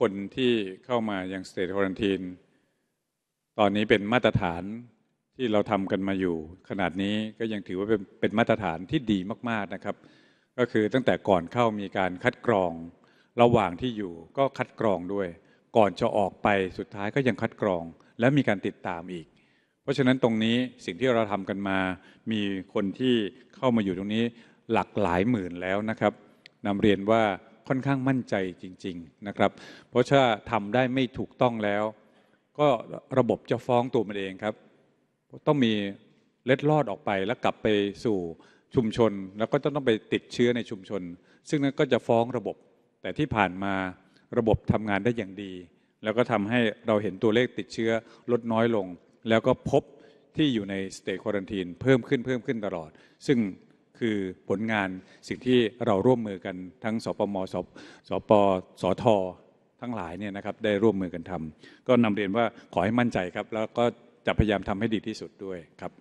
คนที่เข้ามาอยังสเตทควอนตีนตอนนี้เป็นมาตรฐานที่เราทำกันมาอยู่ ขนาดนี้ก็ยังถือว่าเป็นเป็นมาตรฐานที่ดีมาก ๆนะครับ ก็คือตั้งแต่ก่อนเข้ามีการคัดกรอง ระหว่างที่อยู่ก็คัดกรองด้วย ก่อนจะออกไปสุดท้ายก็ยังคัดกรอง และมีการติดตามอีก เพราะฉะนั้นตรงนี้สิ่งที่เราทำกันมา มีคนที่เข้ามาอยู่ตรงนี้หลักหลายหมื่นแล้วนะครับนำเรียนว่า ค่อนข้างมั่นใจจริง ๆนะครับ เพราะถ้าทำได้ไม่ถูกต้องแล้ว ก็ระบบจะฟ้องตัวมันเองครับ ต้องมีเล็ดลอดออกไปแล้วกลับไปสู่ชุมชน แล้วก็ต้องไปติดเชื้อในชุมชน ซึ่งนั้นก็จะฟ้องระบบ แต่ที่ผ่านมาระบบทำงานได้อย่างดี แล้วก็ทำให้เราเห็นตัวเลขติดเชื้อลดน้อยลง แล้วก็พบที่อยู่ในสเต t ควอนตีนเพิ่มขึ้นเพิ่มขึ้นตลอด ซึ่ง คือผลงานสิ่งที่เราร่วมมือกันทั้งสปมสสปสททั้งหลายเนี่ยนะครับได้ร่วมมือกันทำก็นำเรียนว่าขอให้มั่นใจครับ แล้วก็จะพยายามทำให้ดีที่สุดด้วยครับ